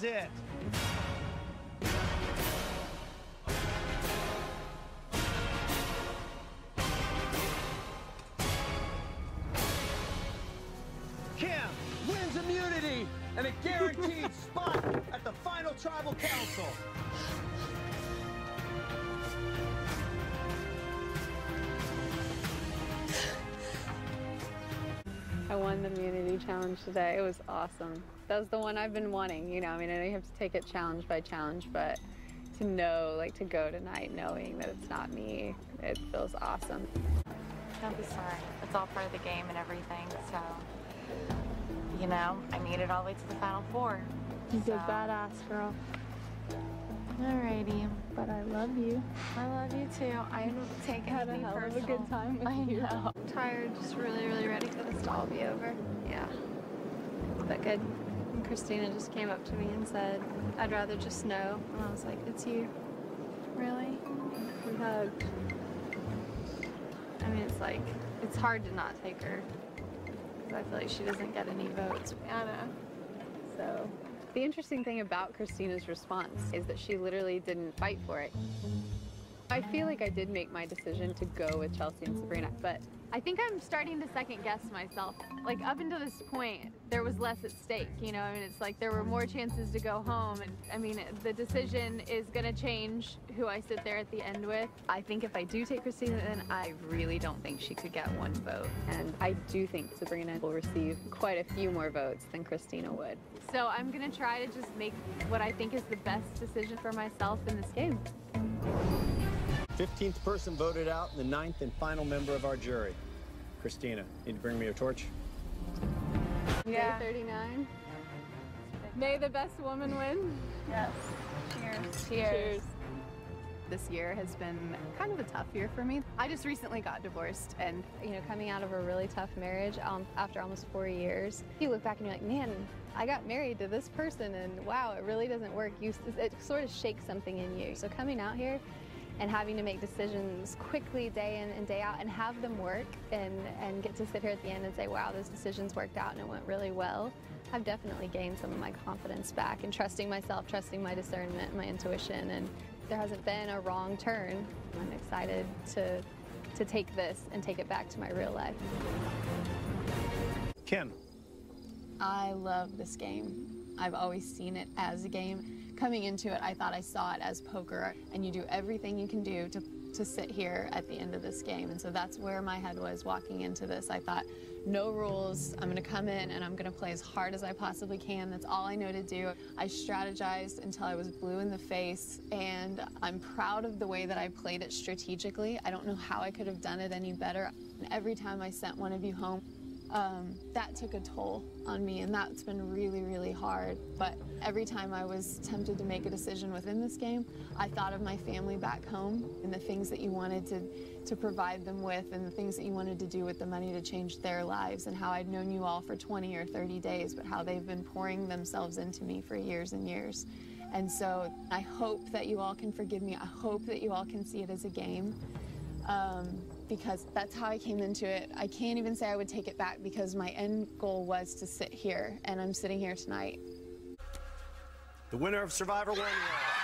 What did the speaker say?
is it. Kim wins immunity and a guaranteed spot at the final tribal council. I won the immunity challenge today. It was awesome. That was the one I've been wanting. You know, I mean, I know you have to take it challenge by challenge, but to know, like, to go tonight knowing that it's not me, it feels awesome. Don't be sorry. It's all part of the game and everything. So, you know, I made it all the way to the final four. He's so. a badass girl. But I love you. I love you too. I don't take Had a hell of a good time with I you. know. tired, just really, really ready for this to all be over. Yeah. But good. And Christina just came up to me and said, I'd rather just know. And I was like, it's you. Really? We hugged. I mean, it's like, it's hard to not take her. Because I feel like she doesn't get any votes. I know. So, the interesting thing about Christina's response is that she literally didn't fight for it. I feel like I did make my decision to go with Chelsea and Sabrina, but I think I'm starting to second guess myself. Like up until this point, there was less at stake, you know? I mean, it's like there were more chances to go home. And I mean, the decision is gonna change who I sit there at the end with. I think if I do take Christina, then I really don't think she could get one vote. And I do think Sabrina will receive quite a few more votes than Christina would. So I'm gonna try to just make what I think is the best decision for myself in this game. 15th person voted out and the ninth and final member of our jury. Christina, need to bring me a torch? Yeah. Day 39. May the best woman win. Yes. Cheers. Cheers. This year has been kind of a tough year for me. I just recently got divorced and, you know, coming out of a really tough marriage um, after almost four years, you look back and you're like, man, I got married to this person and wow, it really doesn't work. You, it sort of shakes something in you. So coming out here and having to make decisions quickly day in and day out and have them work and, and get to sit here at the end and say, wow, those decisions worked out and it went really well. I've definitely gained some of my confidence back and trusting myself, trusting my discernment, my intuition, and there hasn't been a wrong turn. I'm excited to, to take this and take it back to my real life. Kim. I love this game. I've always seen it as a game. Coming into it, I thought I saw it as poker, and you do everything you can do to, to sit here at the end of this game. And so that's where my head was walking into this. I thought, no rules. I'm going to come in and I'm going to play as hard as I possibly can. That's all I know to do. I strategized until I was blue in the face, and I'm proud of the way that I played it strategically. I don't know how I could have done it any better. And every time I sent one of you home, um, that took a toll on me, and that's been really, really hard. But every time I was tempted to make a decision within this game, I thought of my family back home and the things that you wanted to, to provide them with, and the things that you wanted to do with the money to change their lives, and how I'd known you all for 20 or 30 days, but how they've been pouring themselves into me for years and years. And so I hope that you all can forgive me. I hope that you all can see it as a game. Um, because that's how I came into it. I can't even say I would take it back because my end goal was to sit here, and I'm sitting here tonight. The winner of Survivor One.